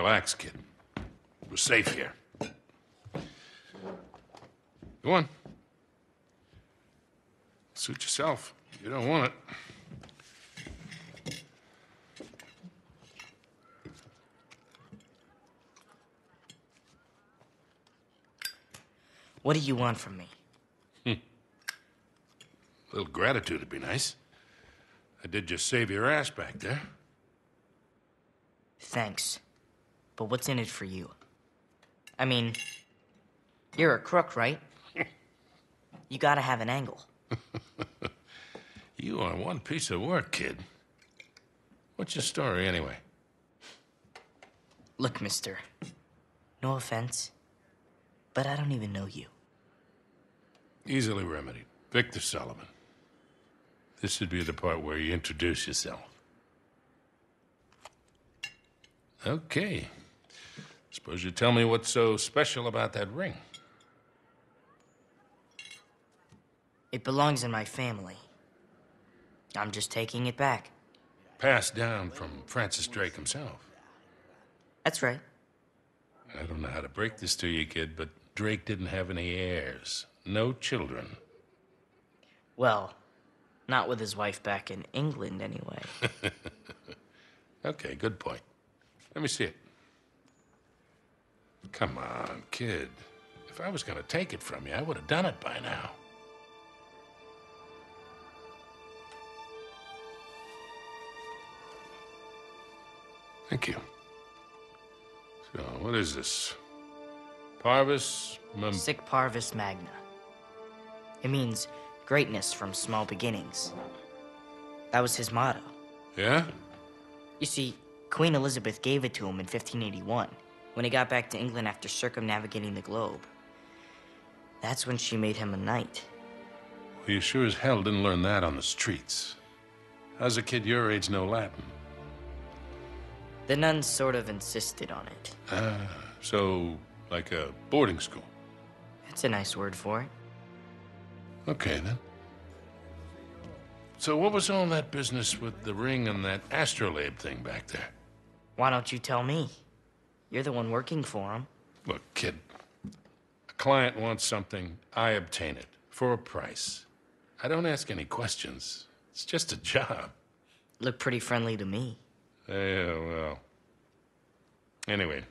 relax, kid. We're safe here. Go on. Suit yourself. You don't want it. What do you want from me? A little gratitude would be nice. I did just save your ass back there. Thanks. But what's in it for you? I mean, you're a crook, right? you gotta have an angle. You are one piece of work, kid. What's your story, anyway? Look, mister. No offense, but I don't even know you. Easily remedied. Victor Sullivan. This should be the part where you introduce yourself. Okay. Suppose you tell me what's so special about that ring. It belongs in my family. I'm just taking it back. Passed down from Francis Drake himself. That's right. I don't know how to break this to you, kid, but Drake didn't have any heirs. No children. Well, not with his wife back in England, anyway. Okay, good point. Let me see it. Come on, kid. If I was gonna take it from you, I would have done it by now. Thank you. So, what is this? Parvis Mem- Sic parvis magna. It means greatness from small beginnings. That was his motto. Yeah? You see, Queen Elizabeth gave it to him in 1581 when he got back to England after circumnavigating the globe. That's when she made him a knight. Well, you sure as hell didn't learn that on the streets. How's a kid your age know Latin? The nuns sort of insisted on it. Ah, so, like a boarding school. That's a nice word for it. Okay, then. So, what was all that business with the ring and that astrolabe thing back there? Why don't you tell me? You're the one working for him. Look, kid, a client wants something, I obtain it for a price. I don't ask any questions. It's just a job. Look pretty friendly to me. Yeah, well. Anyway,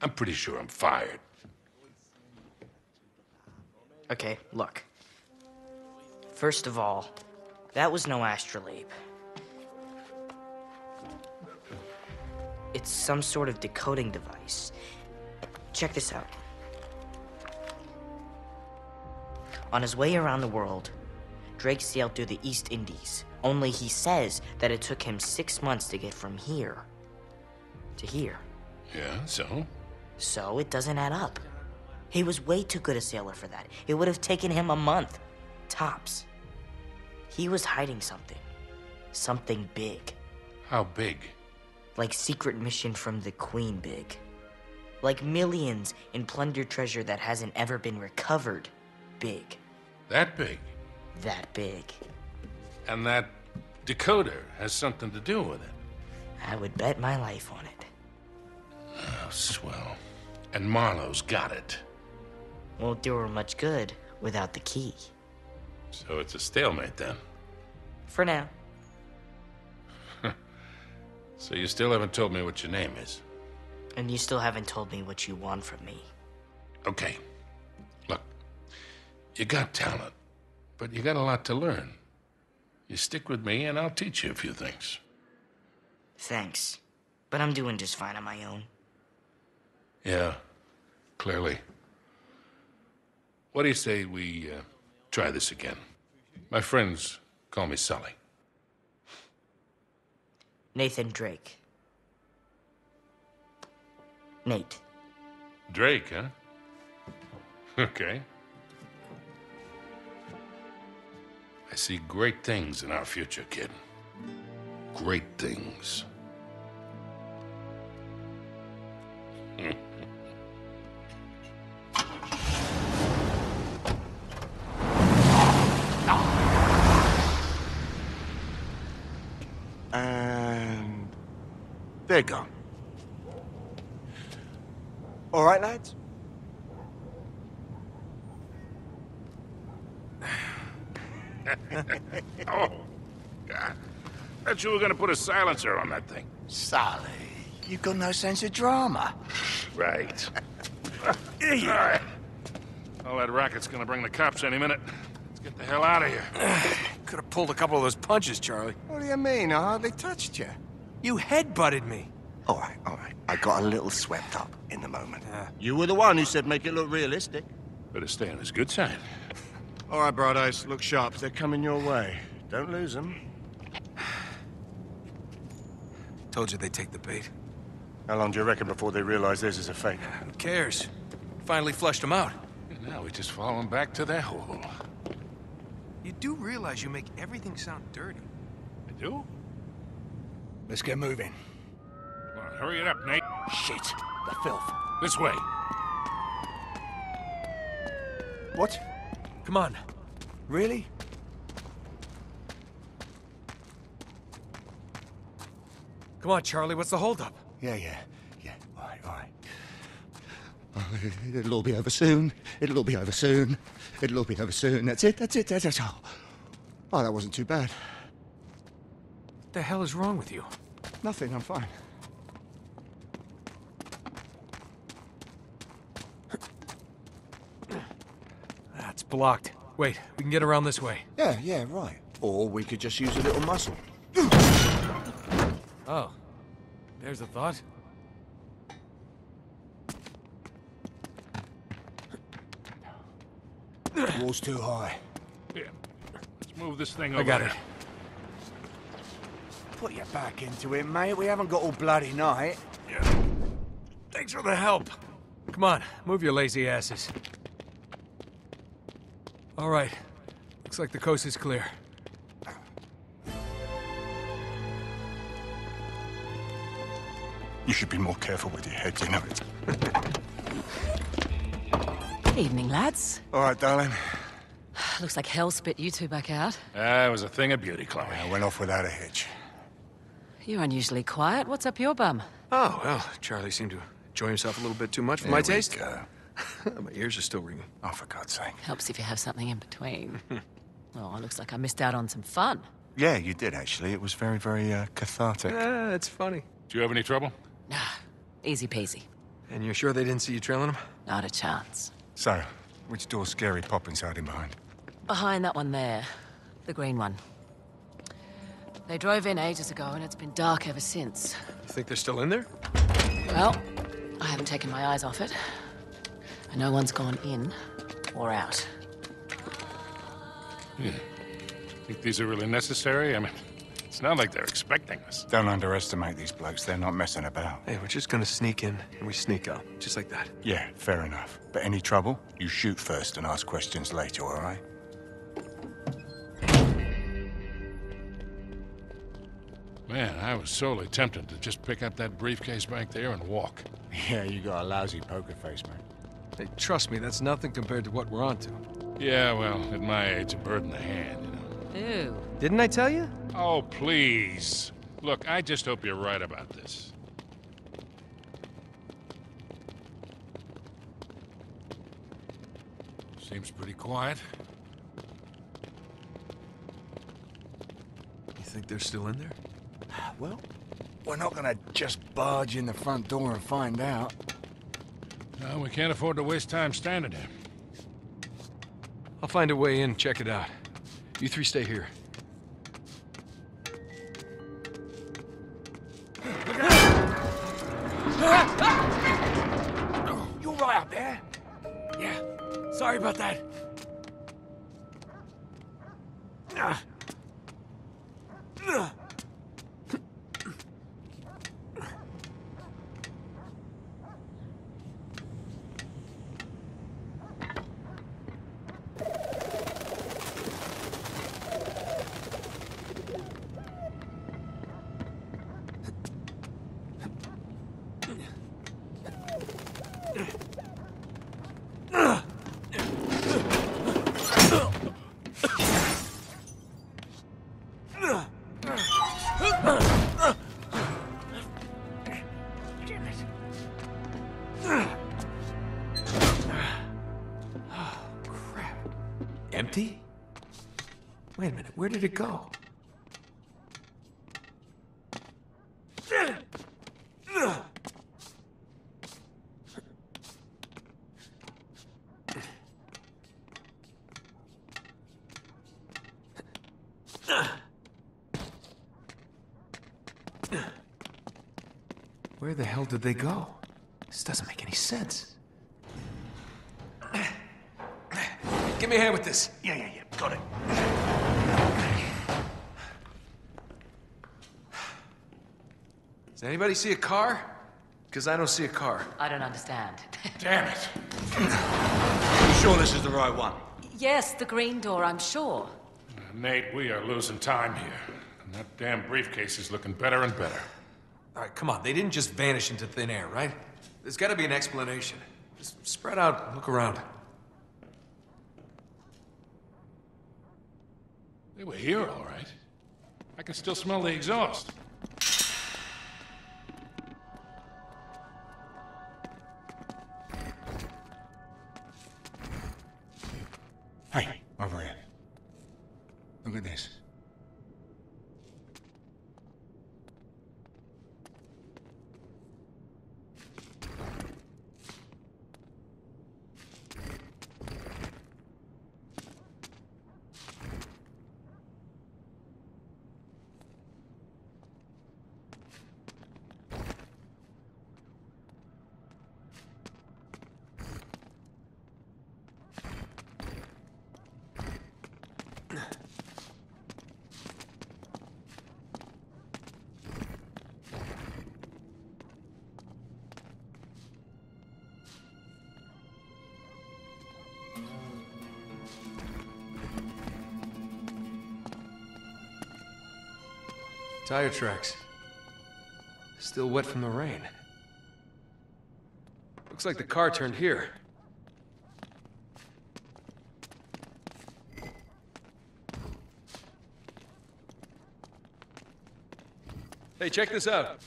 I'm pretty sure I'm fired. Okay, look. First of all, that was no astrolabe. It's some sort of decoding device. Check this out. On his way around the world, Drake sailed through the East Indies. Only he says that it took him six months to get from here to here. Yeah, so? So it doesn't add up. He was way too good a sailor for that. It would have taken him a month, tops. He was hiding something. Something big. How big? Like secret mission from the Queen big. Like millions in plundered treasure that hasn't ever been recovered big. That big? That big. And that decoder has something to do with it. I would bet my life on it. Oh, swell. And Marlowe's got it. Won't do her much good without the key. So it's a stalemate then. For now. So you still haven't told me what your name is. And you still haven't told me what you want from me. Okay. Look, you got talent, but you got a lot to learn. You stick with me, and I'll teach you a few things. Thanks. But I'm doing just fine on my own. Yeah, clearly. What do you say we uh, try this again? My friends call me Sully. Nathan Drake. Nate. Drake, huh? Okay. I see great things in our future, kid. Great things. Hmm. They're gone. All right, lads? Oh, God. Thought you were gonna put a silencer on that thing. Sully, you've got no sense of drama. Right. All right. All that racket's gonna bring the cops any minute. Let's get the hell out of here. Could have pulled a couple of those punches, Charlie. What do you mean? I hardly touched you. You headbutted me. All right, all right. I got a little swept up in the moment. You were the one who said make it look realistic. Better stay on his good side. All right, Brighteyes, look sharp. They're coming your way. Don't lose them. Told you they'd take the bait. How long do you reckon before they realize this is a fake? Who cares? Finally flushed them out. Now we just follow him back to their hole. You do realize you make everything sound dirty. I do? Let's get moving. Come on, hurry it up, Nate. Shit, the filth. This way. What? Come on. Really? Come on, Charlie. What's the holdup? Yeah, yeah, yeah. All right, all right. It'll all be over soon. It'll all be over soon. It'll all be over soon. That's it, that's it, that's it. Oh, oh that wasn't too bad. What the hell is wrong with you? Nothing, I'm fine. That's blocked. Wait, we can get around this way. Yeah, yeah, right. Or we could just use a little muscle. Oh. There's a thought. Wall's too high. Here. Let's move this thing over I got there. it. Put your back into it, mate. We haven't got all bloody night. Yeah. Thanks for the help. Come on, move your lazy asses. All right. Looks like the coast is clear. You should be more careful with your head, you know it. Evening, lads. All right, darling. Looks like hell spit you two back out. It was a thing of beauty, Chloe. I went off without a hitch. You're unusually quiet. What's up your bum? Oh, well, Charlie seemed to enjoy himself a little bit too much for Here my we taste. go. my ears are still ringing. Oh, for God's sake. Helps if you have something in between. oh, it looks like I missed out on some fun. Yeah, you did, actually. It was very, very uh, cathartic. Ah, it's funny. Do you have any trouble? Nah, easy peasy. And you're sure they didn't see you trailing him? Not a chance. So, which door's scary Poppins hiding behind? Behind that one there, the green one. They drove in ages ago, and it's been dark ever since. You think they're still in there? Well, I haven't taken my eyes off it. And no one's gone in or out. Hmm. Think these are really necessary? I mean, it's not like they're expecting us. Don't underestimate these blokes. They're not messing about. Hey, we're just gonna sneak in and we sneak out. Just like that. Yeah, fair enough. But any trouble, you shoot first and ask questions later, all right? Man, I was sorely tempted to just pick up that briefcase back there and walk. Yeah, you got a lousy poker face, man. Hey, trust me, that's nothing compared to what we're on to. Yeah, well, at my age, a bird in the hand, you know. Ew. Didn't I tell you? Oh, please. Look, I just hope you're right about this. Seems pretty quiet. You think they're still in there? Well, we're not gonna just barge in the front door and find out. No, we can't afford to waste time standing here. I'll find a way in, check it out. You three stay here. Where did it go? Where the hell did they go? This doesn't make any sense. Give me a hand with this. Yeah, yeah, yeah. Got it. Does anybody see a car? Because I don't see a car. I don't understand. Damn it! You sure this is the right one? yes, the green door, I'm sure. Uh, Nate, we are losing time here. And that damn briefcase is looking better and better. All right, come on. They didn't just vanish into thin air, right? There's got to be an explanation. Just spread out, look around. They were here, all right. I can still smell the exhaust. Tire tracks. Still wet from the rain. Looks like the car turned here. Hey, check this out.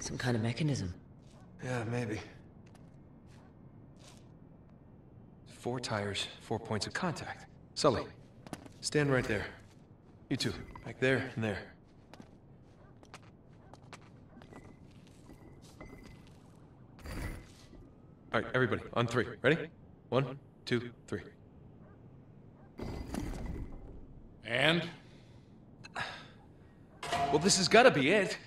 Some kind of mechanism. Yeah, maybe. Four tires, four points of contact. Sully, stand right there. You two, back there and there. All right, everybody, on three. Ready? One, two, three. And? Well, this has got to be it.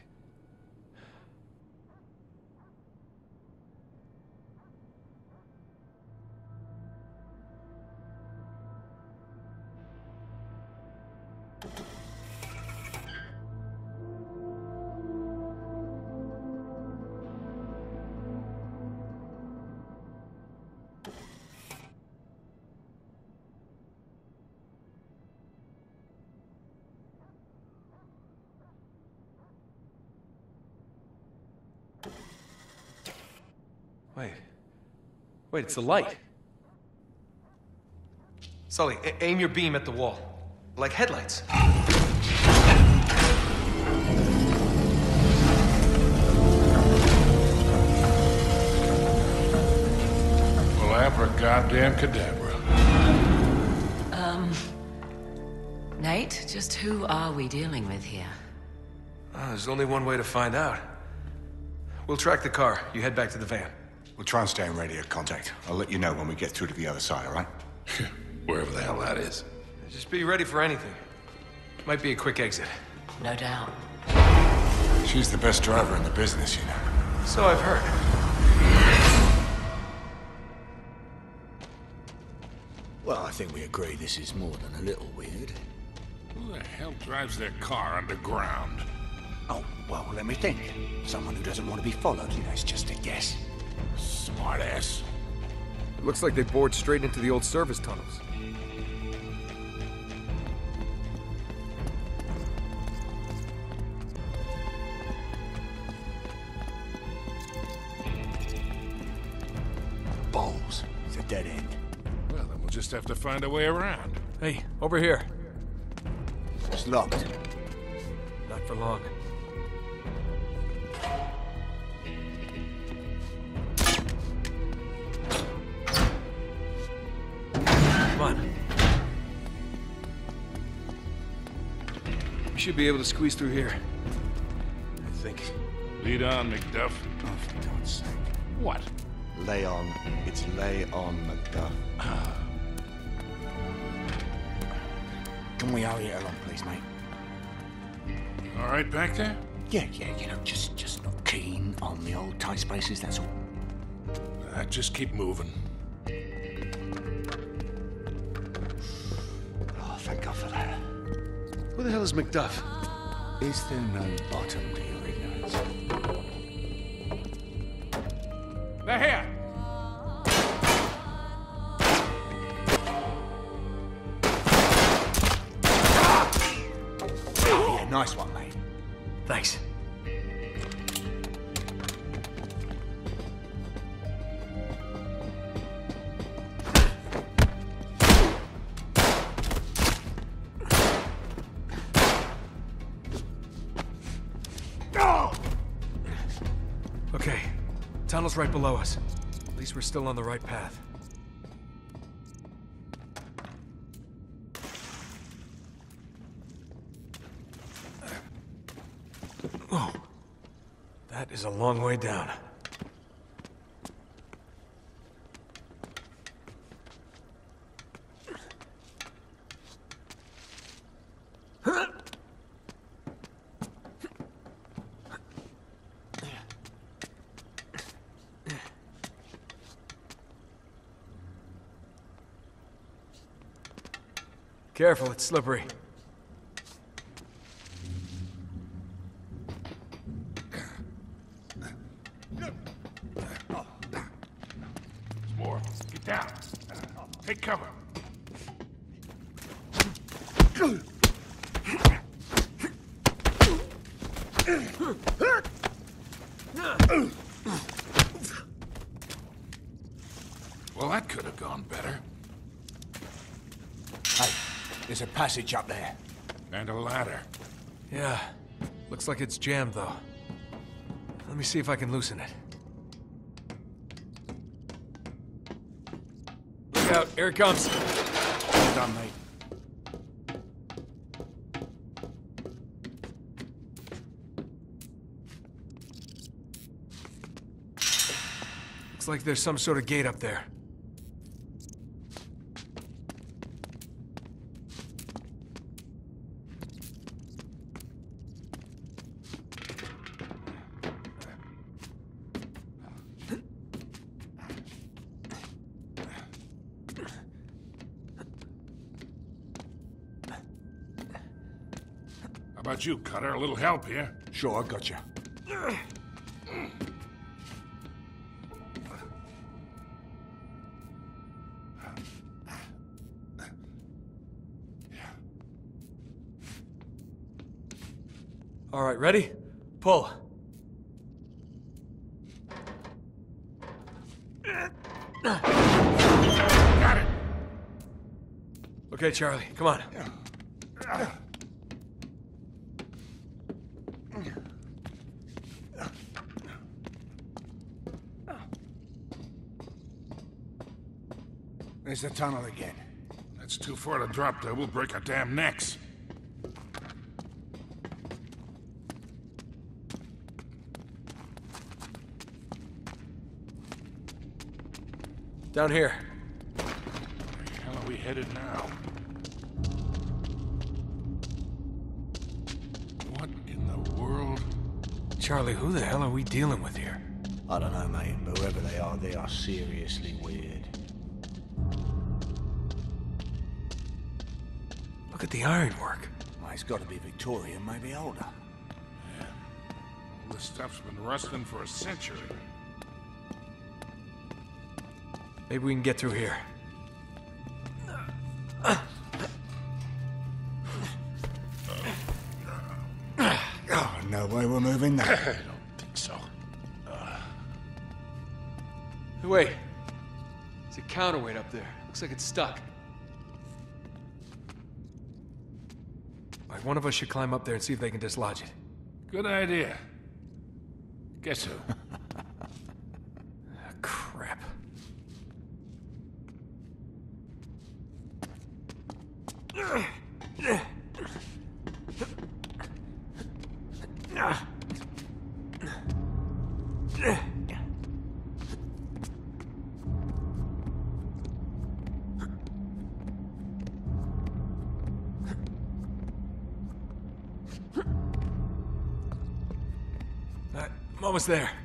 Wait. Wait, it's the light. Sully, a- aim your beam at the wall. Like headlights. Well, abra goddamn cadabra. Um. Nate, just who are we dealing with here? Ah, there's only one way to find out. We'll track the car. You head back to the van. We'll try and stay in radio contact. I'll let you know when we get through to the other side, all right? Wherever the hell that is. Just be ready for anything. Might be a quick exit. No doubt. She's the best driver in the business, you know. So I've heard. Well, I think we agree this is more than a little weird. Who the hell drives their car underground? Oh, well, let me think. Someone who doesn't want to be followed, you know, it's just a guess. Smartass. Looks like they bored straight into the old service tunnels. Bones. It's a dead end. Well, then we'll just have to find a way around. Hey, over here. It's locked. Not for long. We should be able to squeeze through here. I think. Lead on, Macduff. Oh, for God's sake. What? Lay on. It's lay on, Macduff. Can we hurry it along, please, mate? All right back there? Yeah, yeah, you know, just just not keen on the old tight spaces, that's all. Uh, just keep moving. Who the hell is Macduff? Is there no bottom to your ignorance? Tunnel's right below us. At least we're still on the right path. Oh, that is a long way down. Careful, it's slippery. There's more. Get down. Take cover. Well, that could have gone better. There's a passage up there. And a ladder. Yeah, looks like it's jammed though. Let me see if I can loosen it. Look out, here it comes. Well done, mate. Looks like there's some sort of gate up there. About you, Cutter? A little help here? Sure, I got you. All right, ready? Pull. Got it! Okay, Charlie, come on. There's the tunnel again. That's too far to drop there. We'll break our damn necks. Down here. Where the hell are we headed now? What in the world? Charlie, who the hell are we dealing with here? I don't know, mate, but whoever they are, they are seriously weird. Look the ironwork. Well, it's got to be Victorian, maybe older. All this stuff's been rusting for a century. Maybe we can get through here. Oh, no way we're moving that. I don't think so. Wait. There's a counterweight up there. Looks like it's stuck. Right, one of us should climb up there and see if they can dislodge it. Good idea. Guess who? There.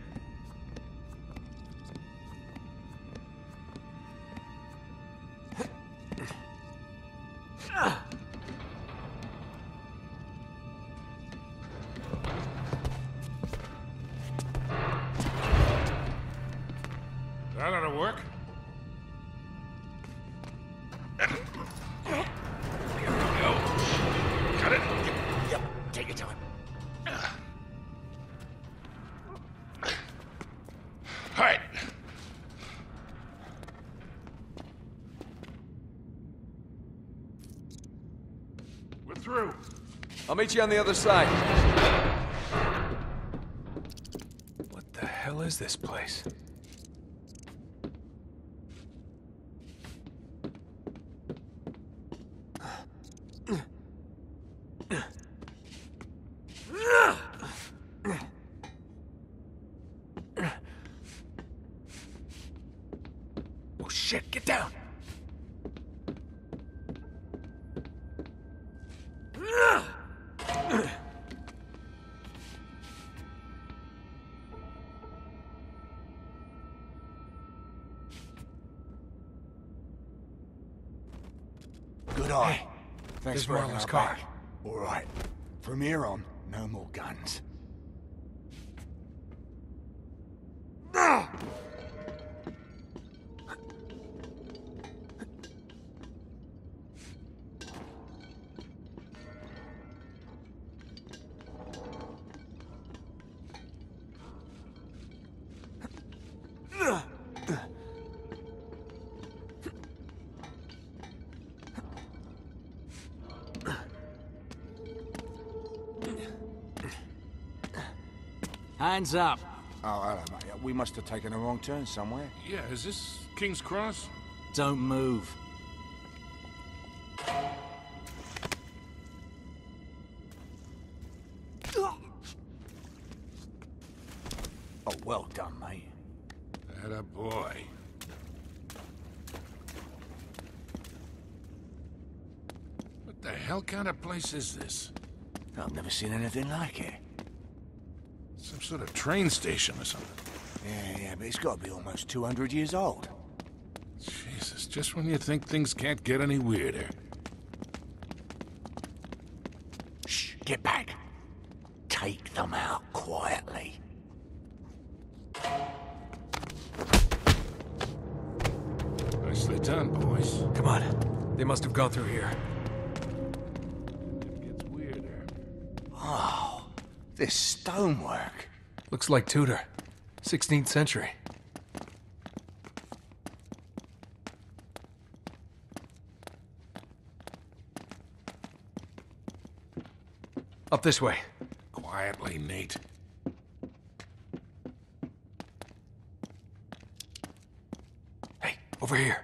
I'll meet you on the other side. What the hell is this place? Good eye. Thanks for having our car. back. All right. From here on, no more guns. Hands up. Oh, hello, mate. We must have taken a wrong turn somewhere. Yeah, is this King's Cross? Don't move. Oh, well done, mate. That a boy. What the hell kind of place is this? I've never seen anything like it. Some sort of train station or something. Yeah, yeah, but it's got to be almost 200 years old. Jesus, just when you think things can't get any weirder. Shh, get back. Take them out quietly. Nicely done, boys. Come on. They must have gone through here. It gets weirder. Oh, this stonework. Looks like Tudor. 16th century. Up this way. Quietly, Nate. Hey, over here.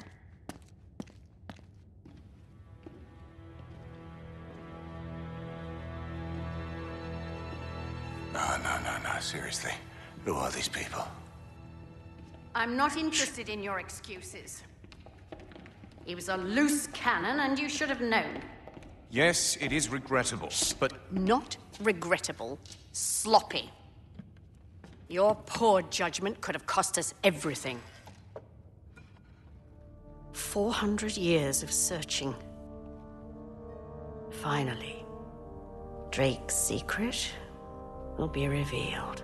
Seriously. Who are these people? I'm not interested in your excuses. He was a loose cannon, and you should have known. Yes, it is regrettable, but Not regrettable, sloppy. Your poor judgment could have cost us everything. 400 years of searching. Finally, Drake's secret will be revealed.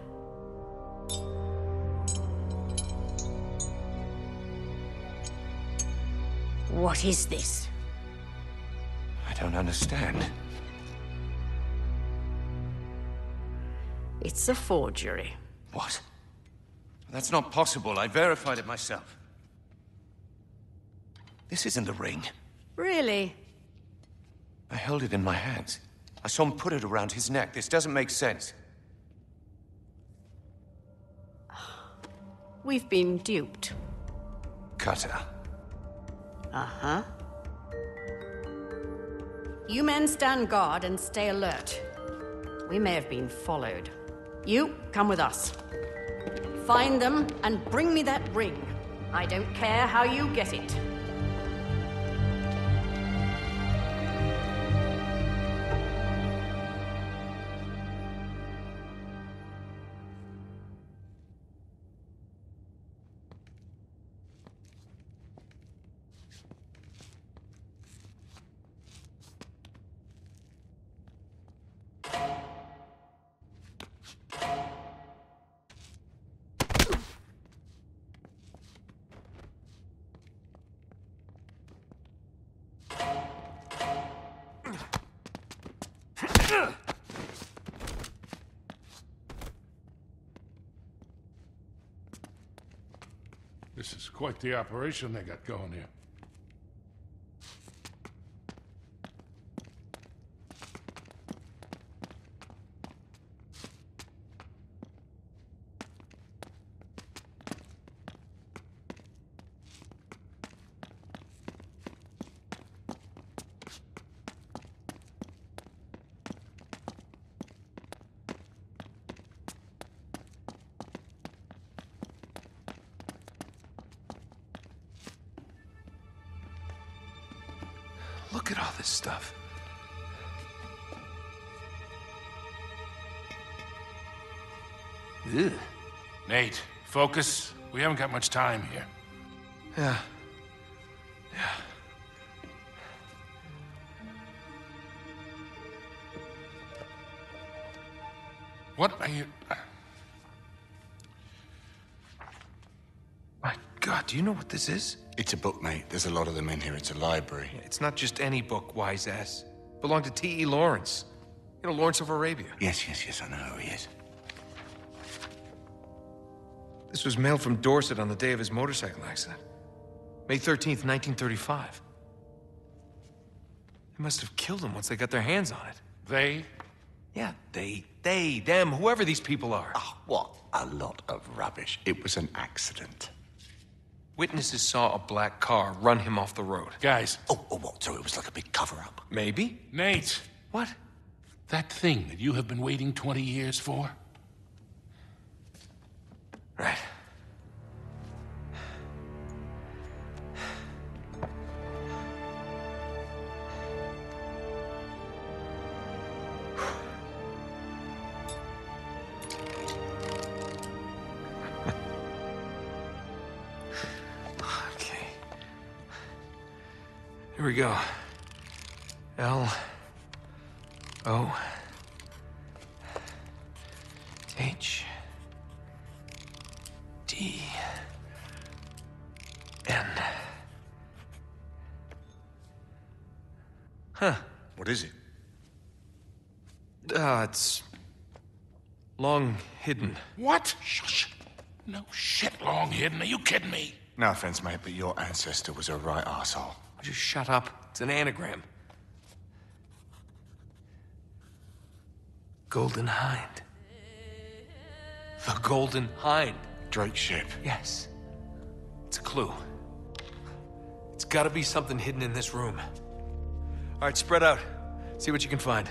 What is this? I don't understand. It's a forgery. What? That's not possible. I verified it myself. This isn't a ring. Really? I held it in my hands. I saw him put it around his neck. This doesn't make sense. We've been duped. Cutter. Uh-huh. You men stand guard and stay alert. We may have been followed. You, come with us. Find them and bring me that ring. I don't care how you get it. This the operation they got going here. This stuff. Ugh. Nate, focus. We haven't got much time here. Yeah. What are you... Uh, My God, do you know what this is? It's a book, mate. There's a lot of them in here. It's a library. It's not just any book, wise ass. Belonged to T.E. Lawrence. You know, Lawrence of Arabia. Yes, yes, yes, I know who he is. This was mailed from Dorset on the day of his motorcycle accident. May 13th, 1935. They must have killed him once they got their hands on it. They? Yeah, they, they, them, whoever these people are. Oh, what a lot of rubbish. It was an accident. Witnesses saw a black car run him off the road. Guys, Oh, oh, oh what? So it was like a big cover-up. Maybe? Nate, What? that thing that you have been waiting 20 years for? Right. Here we go. L O H D N. Huh. What is it? Uh, it's long hidden. What? Shush. No shit long hidden. Are you kidding me? No offense, mate, but your ancestor was a right Just shut up. It's an anagram. Golden Hind. The Golden Hind. Drake's ship. Yes. It's a clue. It's gotta be something hidden in this room. All right, spread out. See what you can find.